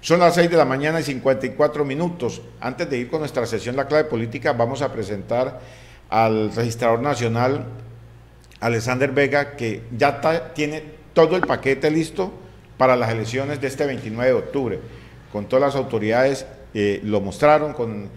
Son las 6 de la mañana y 54 minutos. Antes de ir con nuestra sesión La Clave Política, vamos a presentar al registrador nacional, Alexander Vega, que ya tiene todo el paquete listo para las elecciones de este 29 de octubre. Con todas las autoridades eh, lo mostraron, con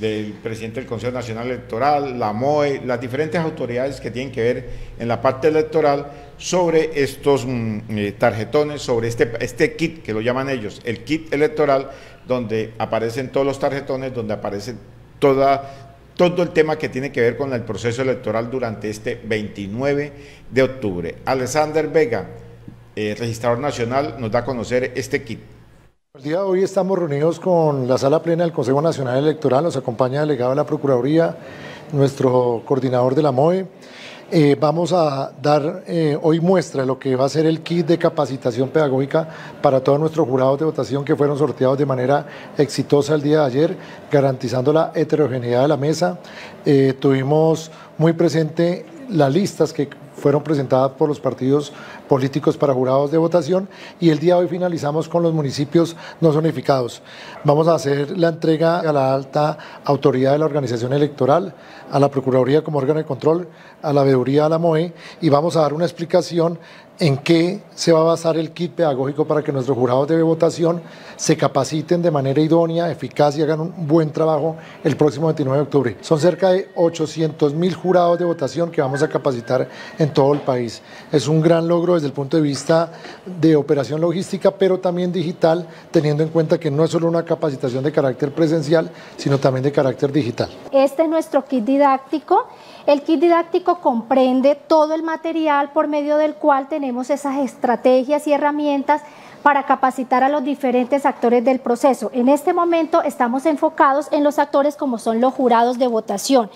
el presidente del Consejo Nacional Electoral, la MOE, las diferentes autoridades que tienen que ver en la parte electoral sobre estos mm, eh, tarjetones, sobre este, este kit que lo llaman ellos, el kit electoral, donde aparecen todos los tarjetones, donde aparece toda, todo el tema que tiene que ver con el proceso electoral durante este 29 de octubre. Alexander Vega, eh, registrador nacional, nos da a conocer este kit. El día de hoy estamos reunidos con la sala plena del Consejo Nacional Electoral, nos acompaña el delegado de la Procuraduría, nuestro coordinador de la MOE, eh, vamos a dar eh, hoy muestra de lo que va a ser el kit de capacitación pedagógica para todos nuestros jurados de votación que fueron sorteados de manera exitosa el día de ayer, garantizando la heterogeneidad de la mesa. Eh, tuvimos muy presente las listas que fueron presentadas por los partidos políticos para jurados de votación y el día de hoy finalizamos con los municipios no zonificados. Vamos a hacer la entrega a la alta autoridad de la organización electoral, a la Procuraduría como órgano de control, a la veeduría, a la MOE y vamos a dar una explicación en qué se va a basar el kit pedagógico para que nuestros jurados de votación se capaciten de manera idónea, eficaz y hagan un buen trabajo el próximo 29 de octubre. Son cerca de 800 mil jurados de votación que vamos a capacitar en todo el país. Es un gran logro desde el punto de vista de operación logística, pero también digital, teniendo en cuenta que no es solo una capacitación de carácter presencial, sino también de carácter digital. Este es nuestro kit didáctico. El kit didáctico comprende todo el material por medio del cual tenemos esas estrategias y herramientas para capacitar a los diferentes actores del proceso. En este momento estamos enfocados en los actores como son los jurados de votación.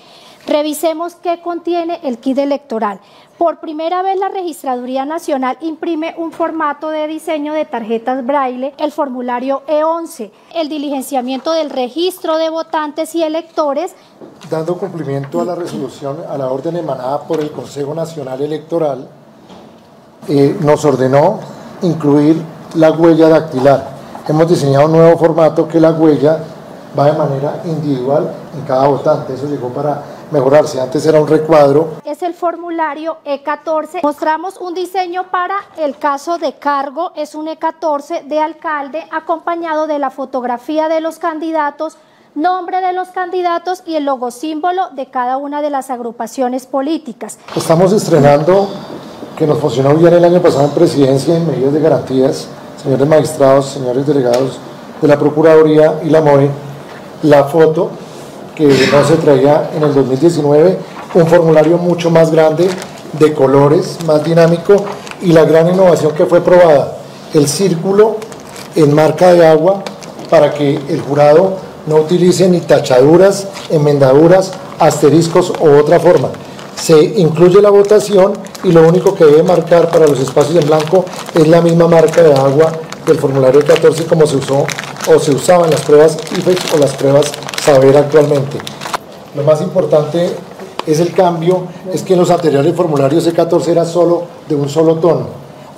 Revisemos qué contiene el kit electoral. Por primera vez la Registraduría Nacional imprime un formato de diseño de tarjetas braille, el formulario E11, el diligenciamiento del registro de votantes y electores. Dando cumplimiento a la resolución, a la orden emanada por el Consejo Nacional Electoral, eh, nos ordenó incluir la huella dactilar. Hemos diseñado un nuevo formato que la huella va de manera individual en cada votante. Eso llegó para mejorarse. Antes era un recuadro. Es el formulario E14. Mostramos un diseño para el caso de cargo. Es un E14 de alcalde acompañado de la fotografía de los candidatos, nombre de los candidatos y el logo símbolo de cada una de las agrupaciones políticas. Estamos estrenando, que nos funcionó bien el año pasado en presidencia en medidas de garantías, señores magistrados, señores delegados de la Procuraduría y la MOE, la foto que no se traía en el 2019, un formulario mucho más grande, de colores, más dinámico y la gran innovación que fue probada, el círculo en marca de agua para que el jurado no utilice ni tachaduras, enmendaduras, asteriscos o otra forma. Se incluye la votación y lo único que debe marcar para los espacios en blanco es la misma marca de agua del formulario 14 como se usó o se usaba en las pruebas IFEX o las pruebas saber actualmente. Lo más importante es el cambio, es que los anteriores formularios C14 era solo de un solo tono.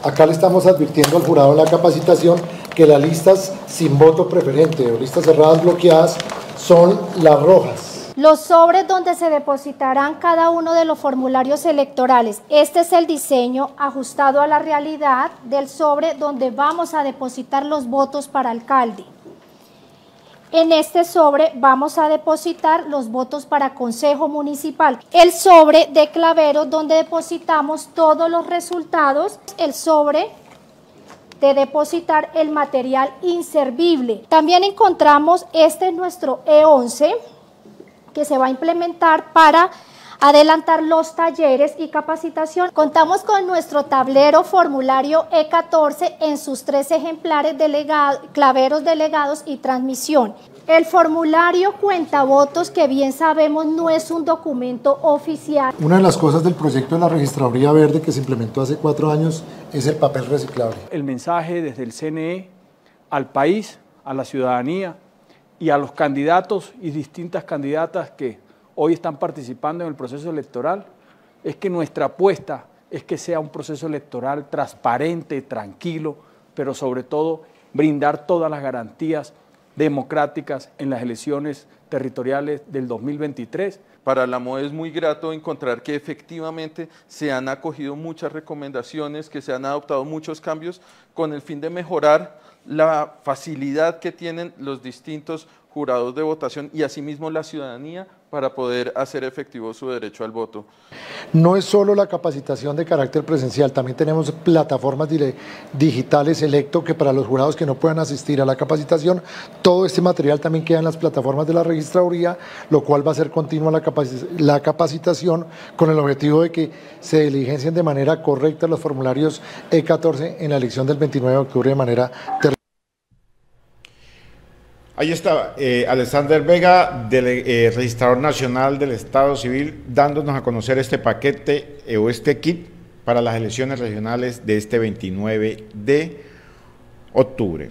Acá le estamos advirtiendo al jurado en la capacitación que las listas sin voto preferente listas cerradas bloqueadas son las rojas. Los sobres donde se depositarán cada uno de los formularios electorales. Este es el diseño ajustado a la realidad del sobre donde vamos a depositar los votos para alcalde. En este sobre vamos a depositar los votos para Consejo Municipal. El sobre de claveros donde depositamos todos los resultados. El sobre de depositar el material inservible. También encontramos este nuestro E11 que se va a implementar para adelantar los talleres y capacitación. Contamos con nuestro tablero formulario E14 en sus tres ejemplares delegado, claveros delegados y transmisión. El formulario cuenta votos que bien sabemos no es un documento oficial. Una de las cosas del proyecto de la Registraduría Verde que se implementó hace cuatro años es el papel reciclable. El mensaje desde el CNE al país, a la ciudadanía y a los candidatos y distintas candidatas que hoy están participando en el proceso electoral, es que nuestra apuesta es que sea un proceso electoral transparente, tranquilo, pero sobre todo brindar todas las garantías democráticas en las elecciones territoriales del 2023. Para la MOE es muy grato encontrar que efectivamente se han acogido muchas recomendaciones, que se han adoptado muchos cambios con el fin de mejorar la facilidad que tienen los distintos jurados de votación y asimismo la ciudadanía para poder hacer efectivo su derecho al voto. No es solo la capacitación de carácter presencial, también tenemos plataformas digitales electo que para los jurados que no puedan asistir a la capacitación, todo este material también queda en las plataformas de la registraduría, lo cual va a ser continua la, capacitación con el objetivo de que se diligencien de manera correcta los formularios E14 en la elección del 29 de octubre de manera Ahí está eh, Alexander Vega, del, eh, registrador nacional del Estado Civil, dándonos a conocer este paquete eh, o este kit para las elecciones regionales de este 29 de octubre.